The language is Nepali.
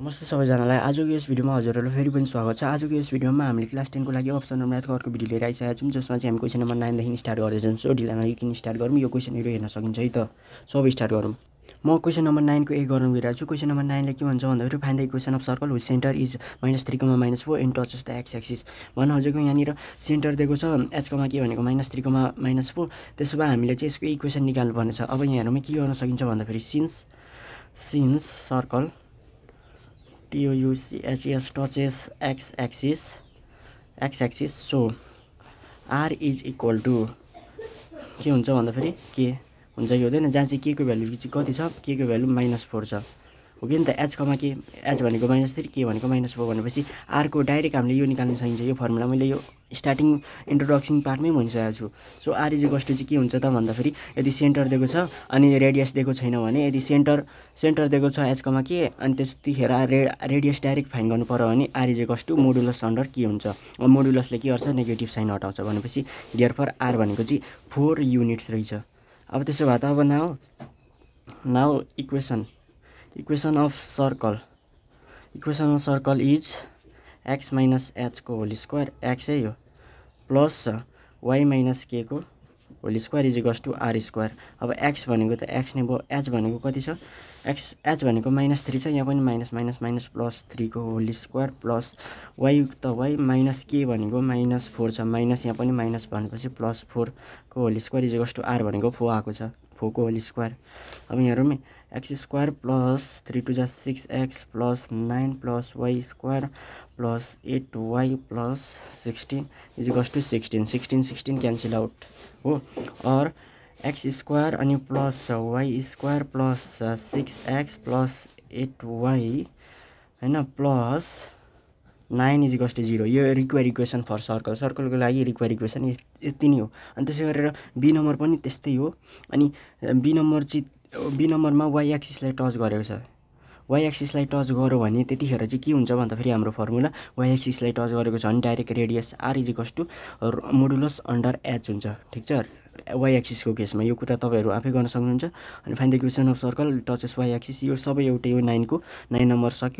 नमस्ते सबैजनालाई। आजको यस भिडियोमा हजुरहरूलाई फेरि पनि स्वागत छ। आजको यस भिडियोमा हामीले क्लास टेनको लागि अप्सनल म्याथको अर्को भिडियो लिएर आइसकेका छौँ जसमा चाहिँ हामी क्वेसन नम्बर नाइनदेखि स्टार्ट गर्दैछौँ। सो ढिला नगरिकन स्टार्ट गरौँ। यो क्वेसनहरू हेर्न सकिन्छ है त। सब स्टार्ट गरौँ। म क्वेसन नम्बर नाइनको एक गर्न गइरहेको छु। क्वेसन नम्बर नाइनले के भन्छ भन्दाखेरि find the equation of circle whose centre is minus three comma minus four and touches the x axis भन हजुरको यहाँनिर सेन्टर दिएको छ एचकोमा के भनेको minus three comma minus four त्यसो भए हामीले चाहिँ यसको इक्वेसन निकाल्नुपर्ने छ। अब यहाँहरूमा के गर्न सकिन्छ भन्दाखेरि since since circle T O U C H S touches x axis x axis so r is equal to के हुन्छ भन्दाखेरि के हुन्छ। कि हुँदैन। जहाँ चाहिँ के को भ्यालु कति छ? के को भ्यालु माइनस फोर छ। हो कि नि त? एचकोमा के? एच भनेको माइनस थ्री के भनेको माइनस फोर भनेपछि आरको डाइरेक्ट हामीले यो निकाल्न सकिन्छ। यो फर्मुला मैले यो स्टार्टिङ इन्ट्रोडक्सन पार्टमै भनिसकेको छु। सो आर इज कस्टु चाहिँ के हुन्छ त भन्दाखेरि यदि सेन्टर दिएको छ अनि रेडियस दिएको छैन भने यदि सेन्टर सेन्टर दिएको छ एचकोमा के अनि त्यतिखेर रे रेडियस डाइरेक्ट फाइन गर्नु पऱ्यो भने आर इज कस्टु मोडुलस अन्डर के हुन्छ। मोडुलसले के गर्छ? नेगेटिभ साइन हटाउँछ। भनेपछि डियर फर आर भनेको चाहिँ फोर युनिट्स रहेछ। अब त्यसो भए त अब now now equation equation of circle equation of circle is x minus एचको whole square एक्सै हो प्लस वाइ माइनस के को whole square is equals to r square अब एक्स भनेको त एक्स नै भयो। एच भनेको कति छ? एक्स एच भनेको माइनस थ्री छ। यहाँ पनि माइनस माइनस माइनस प्लस थ्रीको होल स्क्वायर प्लस वाइ त वाइ माइनस के भनेको माइनस फोर छ। माइनस यहाँ पनि माइनस भनेपछि plus फोरको whole square is equals to r भनेको फोर आएको छ। फोरको होल स्क्वायर अब यहाँ यहाँहरूमा x square plus three two जा six x plus nine plus y square plus eight y plus sixteen is equals to sixteen sixteen sixteen cancel out हो अर एक्स स्क्वायर अनि plus y square plus six x plus eight y होइन plus nine is equals to zero यो रिक्वायर इक्वेसन फर सर्कल सर्कलको लागि रिक्वायर इक्वेसन यति नै हो अनि त्यसै गरेर बी नम्बर पनि त्यस्तै हो। अनि बी नम्बर चाहिँ बी नम्बरमा वाइ एक्सिसलाई टच गरेको छ। वाइ एक्सिसलाई टच गऱ्यो भने त्यतिखेर चाहिँ के हुन्छ भन्दाखेरि हाम्रो फर्मुला वाइ एक्सिसलाई टच गरेको छ भने direct radius r is equals to modulus under h हुन्छ। ठिक छ? वाइ एक्सिसको केसमा यो कुरा तपाईँहरू आफै गर्न सक्नुहुन्छ। अनि find the equation of circle touches y axis यो सबै एउटै हो नाइनको नाइन नम्बर सक्यो।